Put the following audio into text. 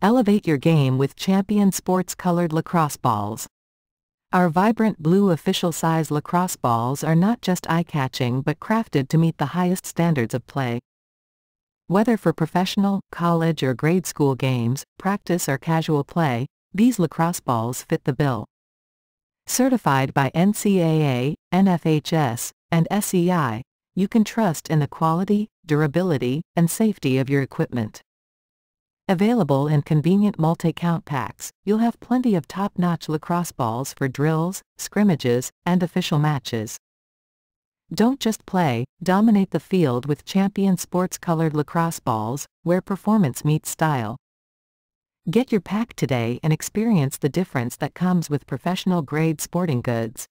Elevate your game with Champion Sports colored lacrosse balls. Our vibrant blue official size lacrosse balls are not just eye-catching but crafted to meet the highest standards of play. Whether for professional, college or grade school games, practice or casual play, these lacrosse balls fit the bill. Certified by NCAA, NFHS, and SEI, you can trust in the quality, durability, and safety of your equipment. Available in convenient multi-count packs, you'll have plenty of top-notch lacrosse balls for drills, scrimmages, and official matches. Don't just play, dominate the field with Champion Sports colored lacrosse balls, where performance meets style. Get your pack today and experience the difference that comes with professional grade sporting goods.